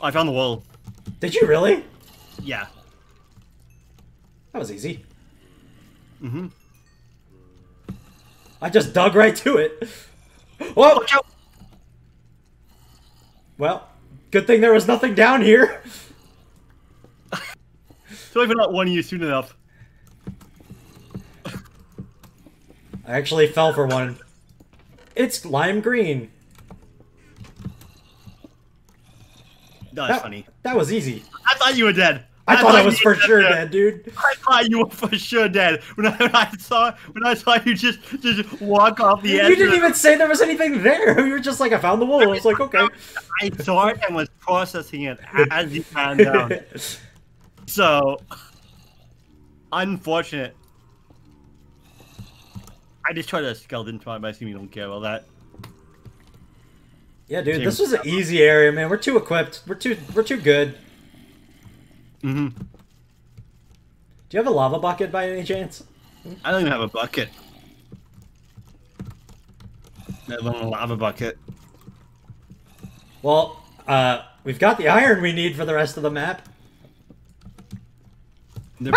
I found the wool. Did you really? Yeah. That was easy. Mm-hmm. I just dug right to it. Whoa! Watch out! Well, good thing there was nothing down here. So if not warning you soon enough. I actually fell for one. It's lime green. That's That, funny. that was easy. I thought you were dead. I, thought I was for sure dead. dead, dude. I thought you were for sure dead when I, when I saw when I saw you just just walk off the edge. You didn't even say there was anything there. You were just like, I found the wool. I was like, okay. I saw it and was processing it as you pan down. So unfortunate. I just tried to skeleton try, but I assume you don't care about that. Yeah, dude, this was an easy area, man. We're too equipped. We're too we're too good. Mm-hmm. Do you have a lava bucket by any chance? I don't even have a bucket. Let alone a lava bucket. Well, uh, we've got the iron we need for the rest of the map. They're-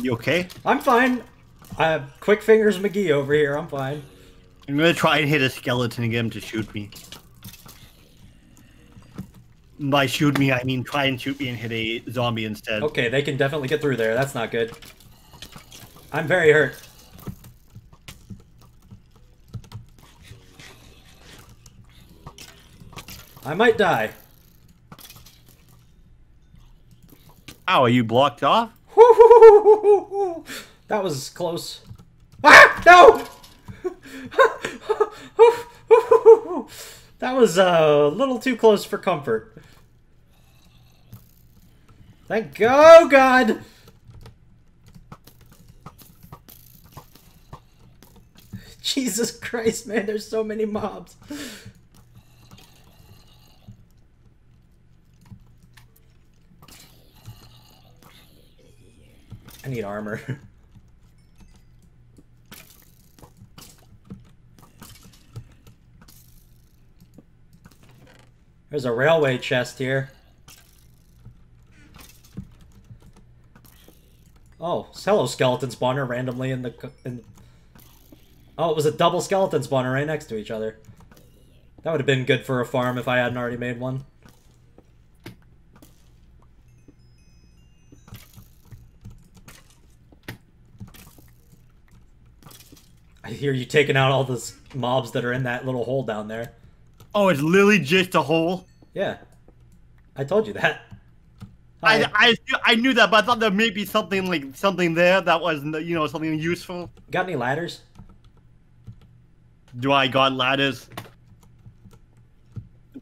You okay? I'm fine. Uh, quick fingers McGee over here. I'm fine. I'm gonna try and hit a skeleton and get him to shoot me. By shoot me, I mean try and shoot me and hit a zombie instead. Okay, they can definitely get through there. That's not good. I'm very hurt. I might die. Ow, are you blocked off? That was close. Ah! No! That was uh, a little too close for comfort. Thank go, God! Jesus Christ, man, there's so many mobs. I need armor. There's a railway chest here. Oh, hello skeleton spawner randomly in the in. Oh, it was a double skeleton spawner right next to each other. That would have been good for a farm if I hadn't already made one. I hear you taking out all the s- mobs that are in that little hole down there. Oh, it's literally just a hole. Yeah. I told you that. I, I I knew that, but I thought there may be something like something there that was you know something useful. Got any ladders? Do I got ladders?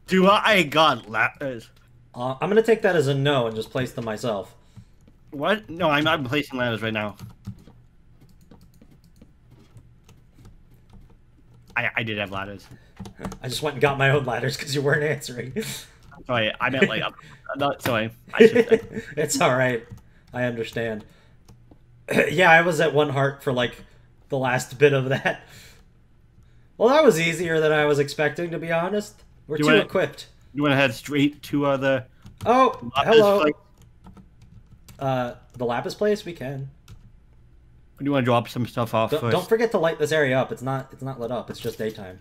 Do I got ladders? Uh, I'm gonna take that as a no and just place them myself. What? No, I'm not placing ladders right now. I I did have ladders. I just went and got my own ladders because you weren't answering. Sorry, I meant like I'm not sorry. I should it's all right. I understand. yeah, I was at one heart for like the last bit of that. Well, that was easier than I was expecting, to be honest. We're You too wanna- equipped. You want to head straight to uh, the Oh, hello. place? Uh, the lapis place. We can. Do you want to drop some stuff off Don't, first? don't forget to light this area up. It's not. It's not lit up. It's just daytime.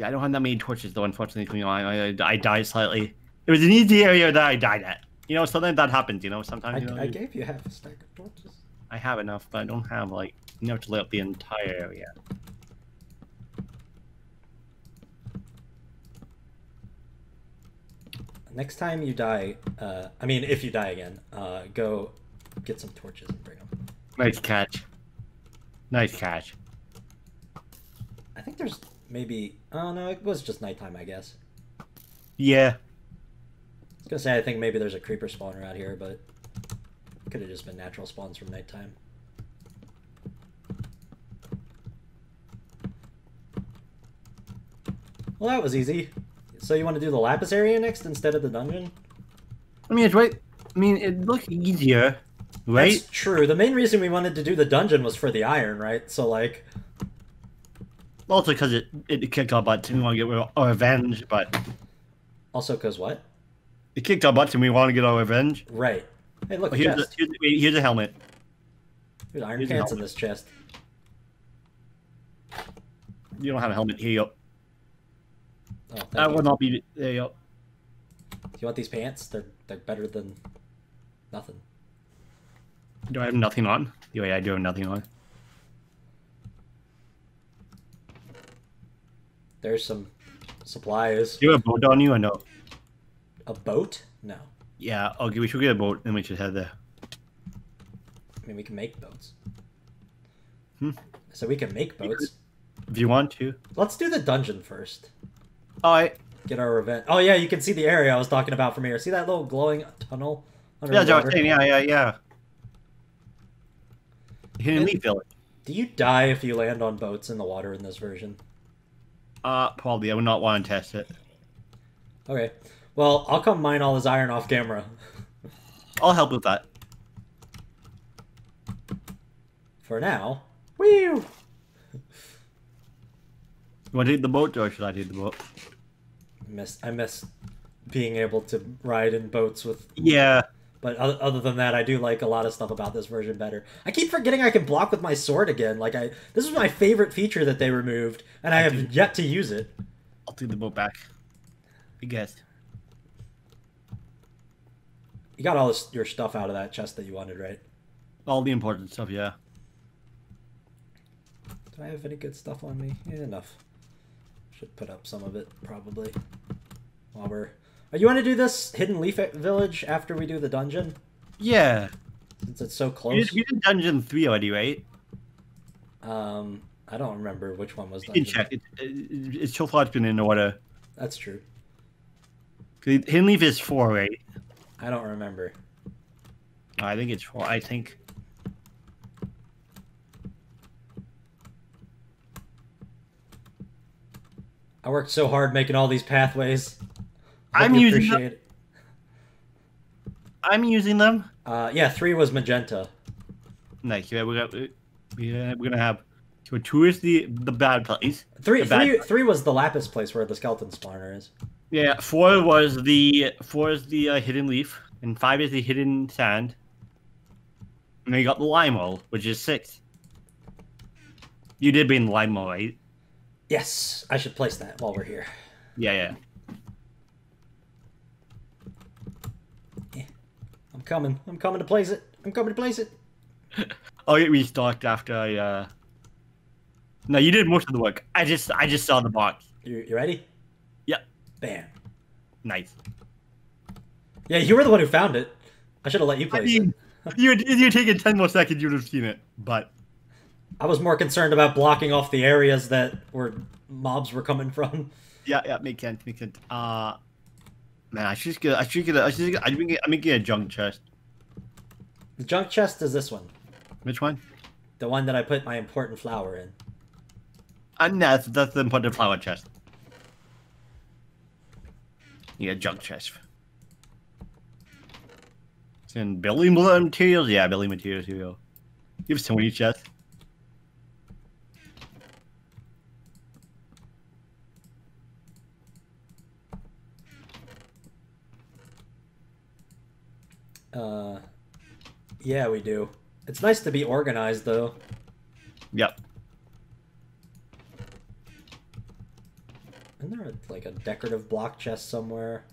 Yeah, I don't have that many torches though. Unfortunately, I, I I died slightly. It was an easy area that I died at. You know, something that happens. You know, sometimes I, you know, I gave you half a stack of torches. I have enough, but I don't have like enough to light up the entire area. Next time you die, uh, I mean, if you die again, uh, go get some torches and bring them. Nice catch. Nice catch. I think there's maybe. Oh no, it was just nighttime, I guess. Yeah. I was gonna say I think maybe there's a creeper spawner out here, but could have just been natural spawns from nighttime. Well, that was easy. So you want to do the lapis area next instead of the dungeon? I mean, it's right. I mean, it looks easier, right? That's true. The main reason we wanted to do the dungeon was for the iron, right? So like, Also, because it it kicked our butt. And we want to get our revenge, but Also, cause what? They kicked our butts and we want to get our revenge. Right. Hey, look, Oh, here's, a, here's, here's a helmet. There's iron here's pants in this chest. You don't have a helmet. Here you go. Oh, That you. will not be. There you go. Do you want these pants? They're they're better than nothing. Do I have nothing on? Yeah, I do have nothing on. There's some supplies. Do you have a boat on you or no? A boat? No. Yeah, okay, we should get a boat and we should head there. I mean, we can make boats. Hmm. So we can make boats. If you want to. Let's do the dungeon first. Alright. Get our revenge. Oh yeah, you can see the area I was talking about from here. See that little glowing tunnel under Yeah? Saying. Yeah, yeah, yeah. Hidden Leaf Village. Do you die if you land on boats in the water in this version? Uh, probably. I would not want to test it. Okay. Well, I'll come mine all this iron off camera. I'll help with that. For now. Woo! You want to take the boat or should I take the boat? Miss I miss being able to ride in boats with Yeah. But other, other than that, I do like a lot of stuff about this version better. I keep forgetting I can block with my sword again. Like I, this is my favorite feature that they removed, and I have yet to use it. I'll take the boat back. Big guess. You got all this, your stuff out of that chest that you wanted, right? All the important stuff, yeah. Do I have any good stuff on me? Yeah, enough. Should put up some of it probably. While we're, you want to do this hidden leaf village after we do the dungeon? Yeah. Since it's so We close. did, we did Dungeon 3 already, right? Um, I don't remember which one was You can check. It, it, it's so far been in order. That's true. Hidden Leaf is 4, right? I don't remember. I think it's 4. I think. I worked so hard making all these pathways. I'm using them. it. I'm using them. Uh, yeah, three was magenta. Nice. Yeah, we got. Yeah, we're gonna have. So two is the the bad place. Three, bad three, part. three was the lapis place where the skeleton spawner is. Yeah, four was the four is the uh, hidden leaf, and five is the hidden sand. And then you got the lime wool, which is six. You did bring the lime wool, right? Yes, I should place that while we're here. Yeah, yeah. Coming. I'm coming to place it. I'm coming to place it. I'll get restocked after I. uh... No, you did most of the work. I just I just saw the box. You, you ready? Yep. Bam. Nice. Yeah, you were the one who found it. I should have let you place I mean, it. you if you taken ten more seconds, you'd have seen it. But I was more concerned about blocking off the areas that where mobs were coming from. yeah, yeah, makes sense, makes sense. Uh, man, I should get I should get a, I should get, I'm I'm making a junk chest. The junk chest is this one, Which one? the one that I put my important flower in. Uh, and that's that's the important flower chest. Yeah, junk chest. It's in building materials. Yeah, building materials. Here we go. Give us so many chests. Uh, yeah, we do. It's nice to be organized, though. Yep. Isn't there a, like a decorative block chest somewhere?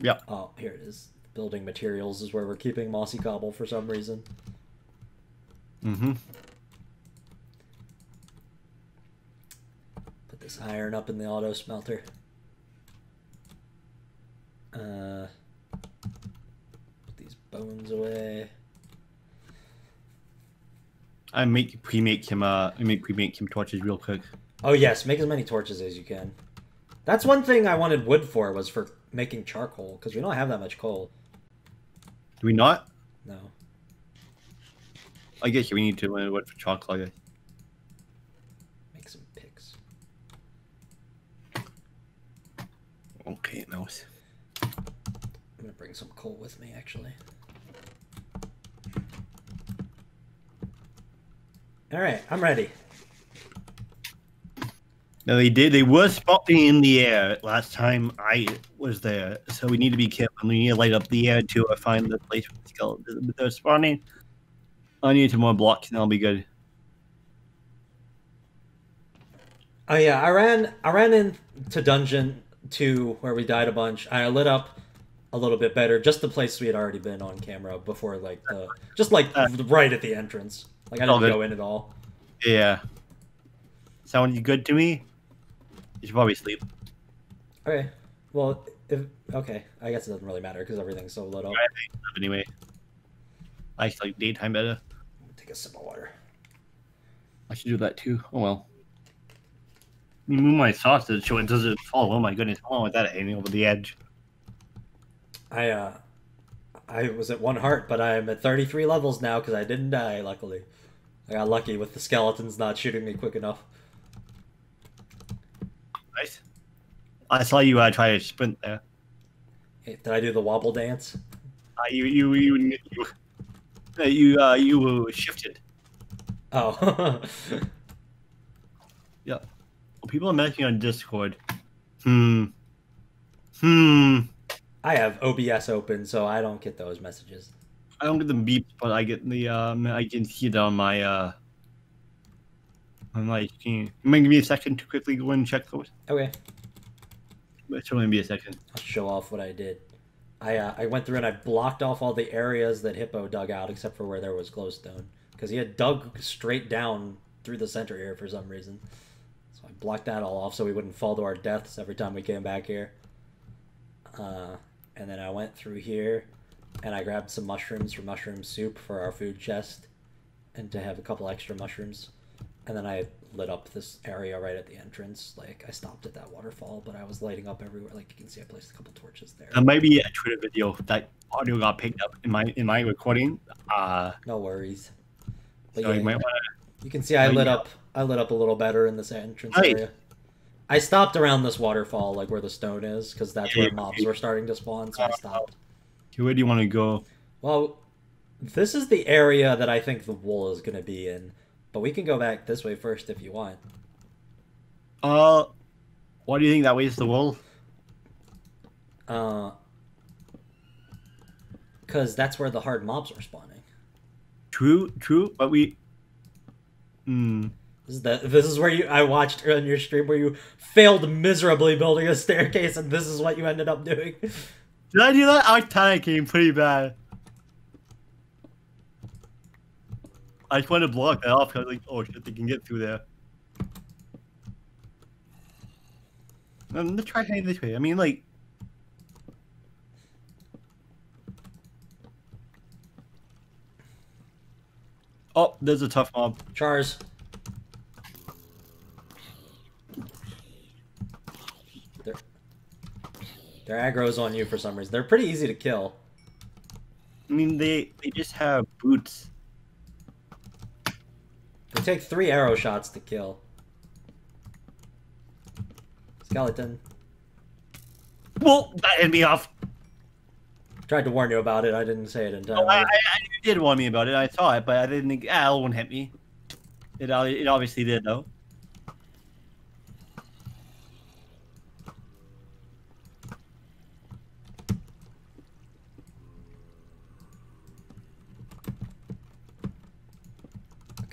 Yep. Oh, here it is. Building materials is where we're keeping mossy cobble for some reason. Mm-hmm. Put this iron up in the auto smelter. Uh, bones away. I make pre-make him. Uh, I make pre-make him torches real quick. Oh yes, make as many torches as you can. That's one thing I wanted wood for was for making charcoal because we don't have that much coal. Do we not? No. I guess we need to uh, what for chocolate. I guess. Make some picks. Okay, mouse. I'm gonna bring some coal with me actually. All right, I'm ready. No, they did. They were spotting in the air last time I was there, so we need to be careful. We need to light up the air to find the place where the skeletons are spawning. I need some more blocks, and I'll be good. Oh yeah, I ran I ran into dungeon two where we died a bunch. I lit up a little bit better, just the place we had already been on camera before, like the just like Uh, right at the entrance. Like I all didn't good. go in at all. Yeah. Sound good to me? You should probably sleep. Okay, well, if okay, I guess it doesn't really matter because everything's so lit up. Anyway, I just like daytime better. Take a sip of water. I should do that too. Oh well. Let me Move my sausage so it doesn't fall. Oh my goodness! How long was that hanging over the edge? I uh, I was at one heart, but I'm at 33 levels now because I didn't die. Luckily, I got lucky with the skeletons not shooting me quick enough. Nice. I saw you uh, try to sprint there. Hey, did I do the wobble dance? Uh, you you you you uh, you uh, you uh, shifted. Oh, Well, people are messaging on Discord. Hmm. Hmm. I have OBS open, so I don't get those messages. I don't get the beeps, but I get the um. I can see it on my uh. On my screen. You might give me a second to quickly go and check those. Okay, It's only be a second. I'll show off what I did. I uh, I went through and I blocked off all the areas that Hippo dug out, except for where there was glowstone, because he had dug straight down through the center here for some reason. So I blocked that all off so we wouldn't fall to our deaths every time we came back here. Uh, and then I went through here, and I grabbed some mushrooms for mushroom soup for our food chest, and to have a couple extra mushrooms. And then I lit up this area right at the entrance. Like I stopped at that waterfall, but I was lighting up everywhere. Like you can see, I placed a couple torches there. That might be a Twitter video that audio got picked up in my in my recording. Uh, No worries. But so yeah, you might want you can see I lit yeah. up. I lit up a little better in this entrance Nice. area. I stopped around this waterfall, like where the stone is, because that's Yeah, where mobs were starting to spawn. So I stopped. To. Where do you want to go? Well, this is the area that I think the wool is going to be in, but we can go back this way first if you want. Uh, why do you think that way is the wool? Uh, because that's where the hard mobs are spawning. True, true, but we. Hmm. This is the this is where you I watched on your stream where you failed miserably building a staircase, and this is what you ended up doing. Did I do that? I panicking pretty bad. I just wanted to block that off. I was like, oh shit, they can get through there. Um, let's try heading this way. I mean, like. Oh, there's a tough mob. Chars. Their aggro's on you for some reason. They're pretty easy to kill. I mean, they they just have boots. They take three arrow shots to kill. Skeleton. Well, that hit me off. Tried to warn you about it. I didn't say it in time. Oh, I, I, I did warn me about it. I saw it, but I didn't think ah, it won't hit me. It it obviously did though.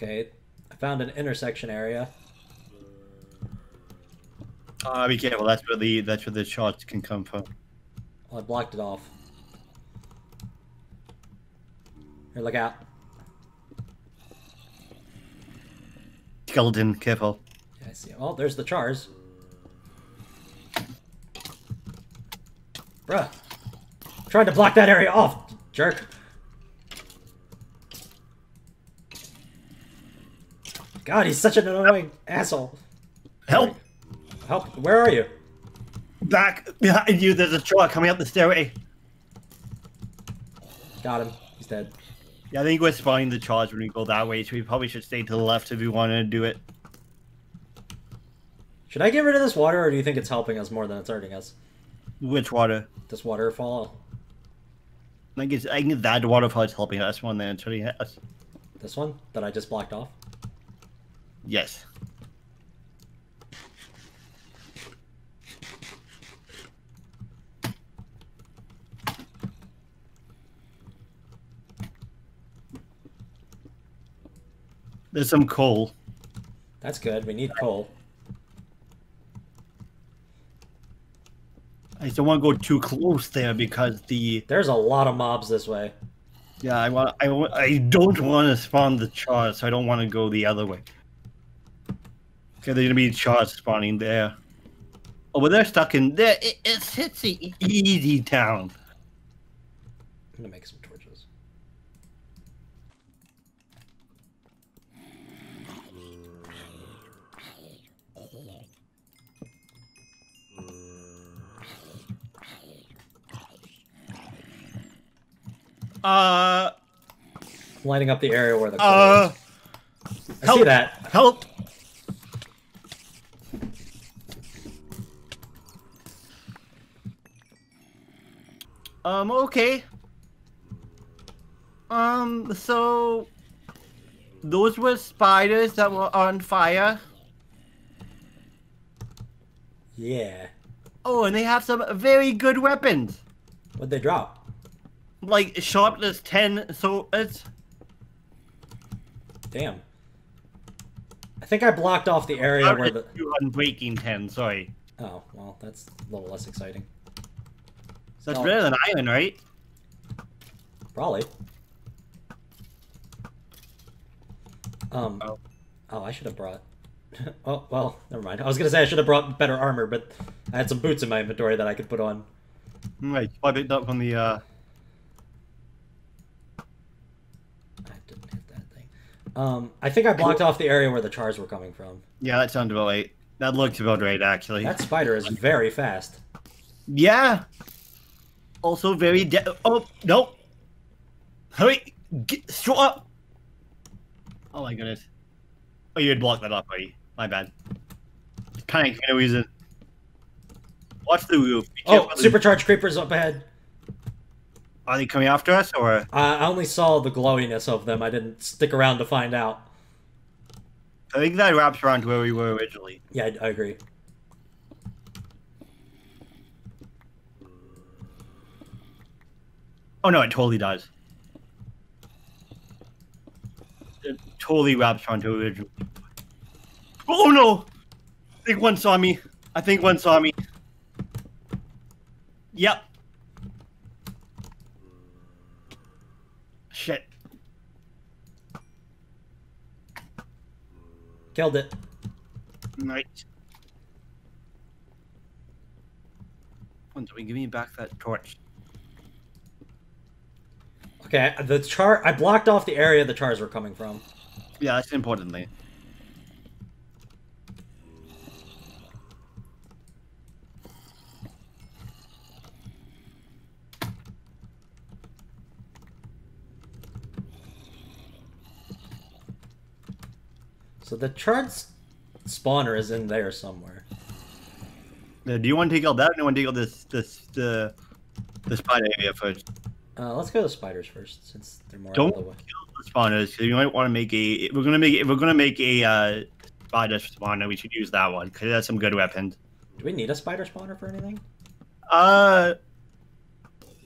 Okay. I found an intersection area. Uh, be careful. That's where the that's where the shots can come from. Well, I blocked it off. Here, look out. Skeleton, careful. Yeah, I see. Oh, there's the chars. Bruh. Tried to block that area off, jerk. God, he's such an annoying asshole. Help! Help, where are you? Back behind you. There's a truck coming up the stairway. Got him. He's dead. Yeah, I think we're spawning the charge when we go that way, so we probably should stay to the left if we want to do it. Should I get rid of this water, or do you think it's helping us more than it's hurting us? Which water? This waterfall? I guess I think that waterfall is helping us more than it's hurting us. This one that I just blocked off? Yes. There's some coal. That's good. We need coal. I don't want to go too close there because the there's a lot of mobs this way. Yeah, I want. I, I don't want to spawn the char, so I don't want to go the other way. Okay, they're gonna be chars spawning there. Oh, but they're stuck in there. It, it's it's the easy town. I'm gonna make some torches. Uh, Lighting up the area where the uh, is. I see that. help. Um, okay. Um, so those were spiders that were on fire. Yeah. Oh, and they have some very good weapons. What'd they drop? Like sharpness 10, so it's Damn. I think I blocked off the area where the. unbreaking 10, sorry. Oh, well, that's a little less exciting. So that's better than iron, right? Probably. Um. Oh. Oh, I should have brought. oh well, never mind. I was gonna say I should have brought better armor, but I had some boots in my inventory that I could put on. Right, I picked up from the, uh, I didn't hit that thing. Um, I think I blocked off the area where the chars were coming from. yeah, that sounds about right. That looks about right, actually. That spider is very fast. Yeah. Also very dead. Oh, no. Hurry! Get, show up! Oh my goodness. Oh, you had blocked that up already. My bad. Kind of no reason. Watch the roof. Oh, supercharged creepers up ahead. Are they coming after us, or? I I only saw the glowiness of them. I didn't stick around to find out. I think that wraps around to where we were originally. Yeah, I, I agree. Oh no, it totally does. It totally wraps around to originally. Oh no! I think one saw me. I think one saw me. Yep. Shit. Killed it. Right. One, do we give me back that torch? Okay, the char. I blocked off the area the chars were coming from. Yeah, that's importantly. So the char's spawner is in there somewhere. Uh, do you want to take out that? Or do you want to take out this this the the spider area first? Uh, let's go to the spiders first, since they're more Don't out of the way. kill the spawners. 'cause You might want to make a. We're gonna make if we're gonna make a uh, spider spawner, we should use that one because it has some good weapons. Do we need a spider spawner for anything? Uh,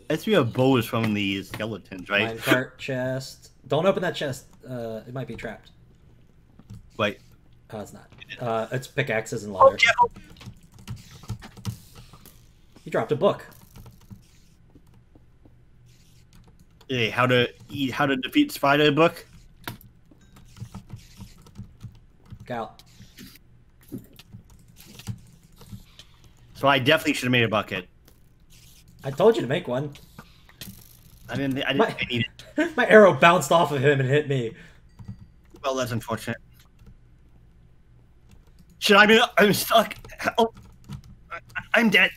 it's we have bows from the skeletons, right? Minecart chest. Don't open that chest. Uh, it might be trapped. Wait. Oh, it's not. Uh, it's pickaxes and Oh, leather. careful! You dropped a book. Hey, how to eat, how to defeat spider book? Gal. So I definitely should have made a bucket. I told you to make one. I didn't. I didn't. My- I need it. My arrow bounced off of him and hit me. Well, that's unfortunate. Should I be? I'm stuck. Oh, I'm dead.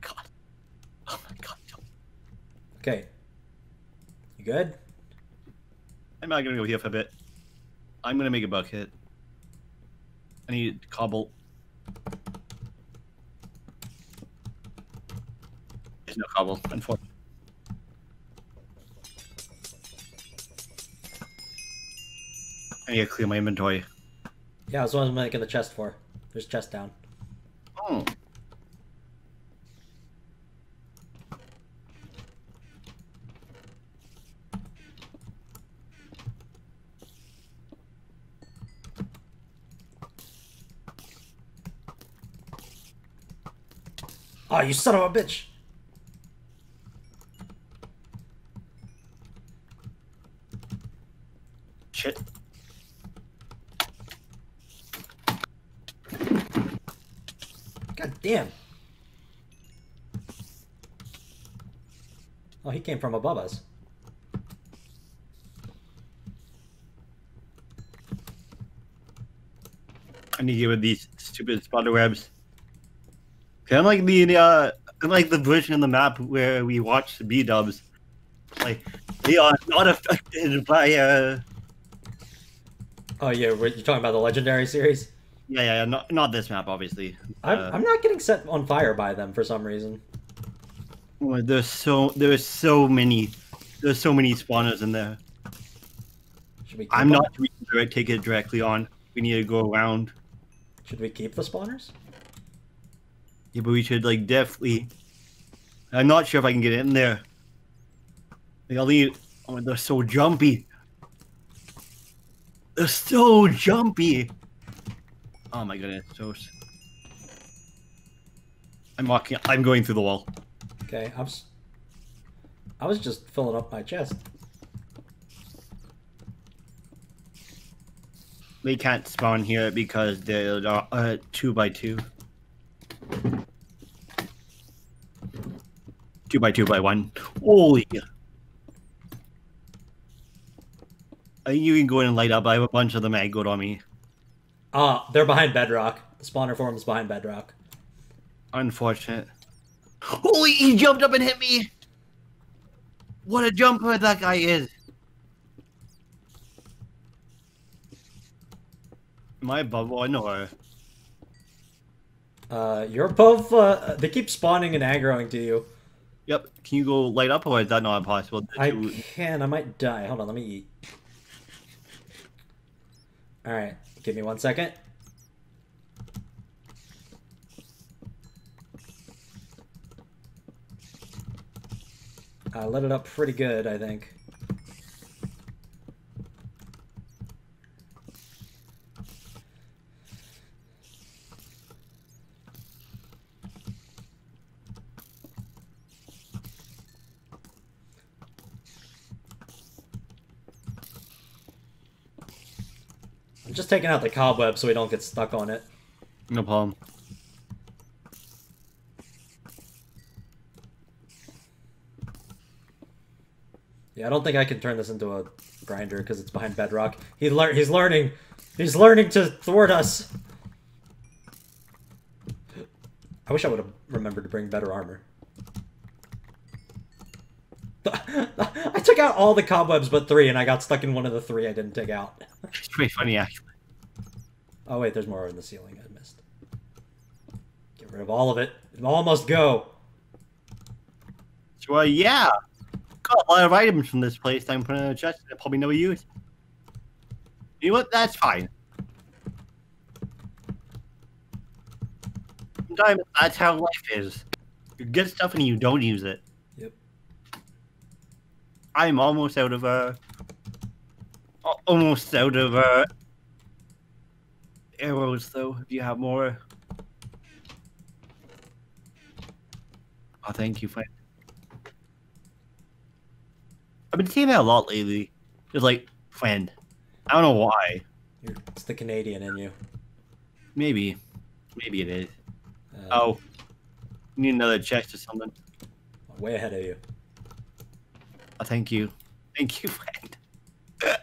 God. Oh my God. Okay. You good? I'm not gonna go here for a bit. I'm gonna make a bucket. I need cobble. There's no cobble, unfortunately. I need to clear my inventory. Yeah, that's what I was making the chest for. There's chest down. Oh, you son of a bitch! Shit. God damn. Oh, he came from above us. I need to get with these stupid spider webs. Kind of like the uh, like the version of the map where we watch the B dubs. Like they are not affected by uh. Oh yeah, you're talking about the legendary series. Yeah, yeah, not not this map, obviously. I'm, Uh, I'm not getting set on fire by them for some reason. oh, there's so there's so many there's so many spawners in there. Should we? Keep I'm them? not direct take it directly on. We need to go around. Should we keep the spawners? Yeah, but we should like definitely. I'm not sure if I can get in there. Like, I'll leave. Oh, they're so jumpy. They're so jumpy. Oh my goodness, so. I'm walking. I'm going through the wall. Okay, I'm. s- I was just filling up my chest. They can't spawn here because they're uh, two by two. Two by two by one. Holy! I think you can go in and light up. I have a bunch of them aggroed on me. Ah, they're behind bedrock. The spawner form's behind bedrock. Unfortunate. Holy! He jumped up and hit me. What a jumper that guy is. Am I above one or? Uh, you're both. Uh, they keep spawning and aggroing to you. Yep. Can you go light up or is that not possible? The I two- can. I might die. Hold on. Let me eat. All right. Give me one second. I lit it up pretty good, I think. Just taking out the cobweb so we don't get stuck on it. No problem. Yeah, I don't think I can turn this into a grinder because it's behind bedrock. He lear- he's learning. He's learning to thwart us. I wish I would have remembered to bring better armor. I took out all the cobwebs but three, and I got stuck in one of the three I didn't take out. It's pretty funny actually. Oh wait, there's more in the ceiling I missed. Get rid of all of it. It all must go. So uh, yeah, got a lot of items from this place. that I'm putting in a chest that I probably never use. You know what? That's fine. Sometimes that's how life is. You get stuff and you don't use it. Yep. I'm almost out of uh, almost out of uh, arrows though. If you have more. Oh, thank you, friend. I've been seeing that a lot lately. Just like friend. I don't know why. It's the Canadian in you. Maybe. Maybe it is. Uh, Oh. Need another chest or something. way ahead of you. Oh, thank you. Thank you, friend.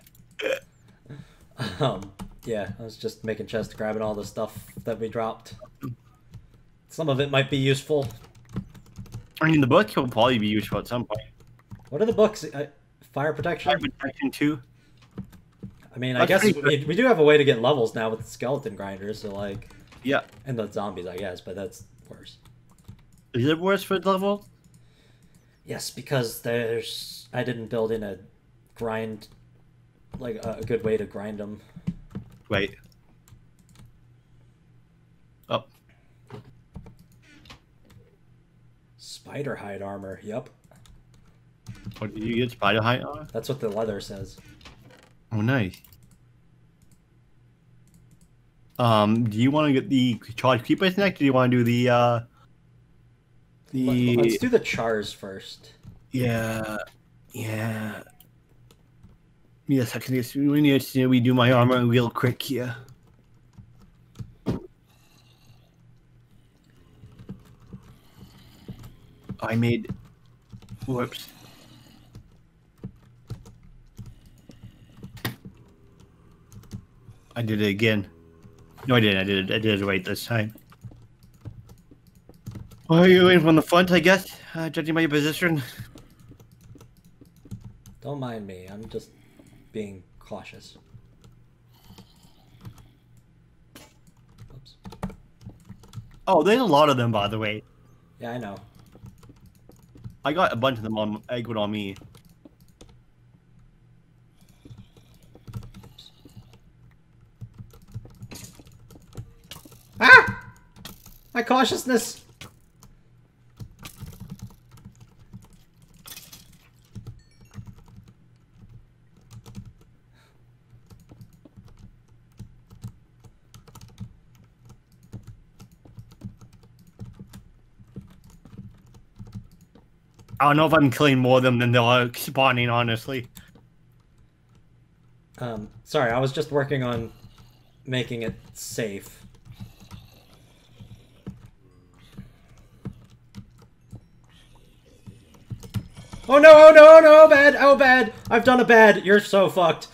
Um, yeah, I was just making chests, grabbing all the stuff that we dropped. Some of it might be useful. I mean, the book will probably be useful at some point. What are the books? Uh, fire protection? Fire protection too. I mean, I guess we, we do have a way to get levels now with the skeleton grinders, so like, Yeah. and the zombies, I guess, but that's worse. Is it worse for level? Yes, because there's I didn't build in a grind, like a, a good way to grind them. Wait. Oh, Spider hide armor. Yep, what did you get? Spider height on? that's what the leather says. Oh, nice. Um, do you want to get the charge creepers next, or do you want to do the uh The Let's do the chars first. yeah, yeah. Yes, I can. We need to we do my armor real quick here. I made. Whoops. I did it again. No, I didn't. I did it. I did it right this time. Well, you're in from the front, I guess, uh, judging by your position. Don't mind me. I'm just being cautious. Oops. Oh, there's a lot of them, by the way. Yeah, I know. I got a bunch of them on egged on me. Ah! My cautiousness. I don't know if I'm killing more of them than they're spawning, honestly. Um, sorry, I was just working on making it safe. Oh no, oh no, oh no, bad, oh bad, I've done a bad, you're so fucked.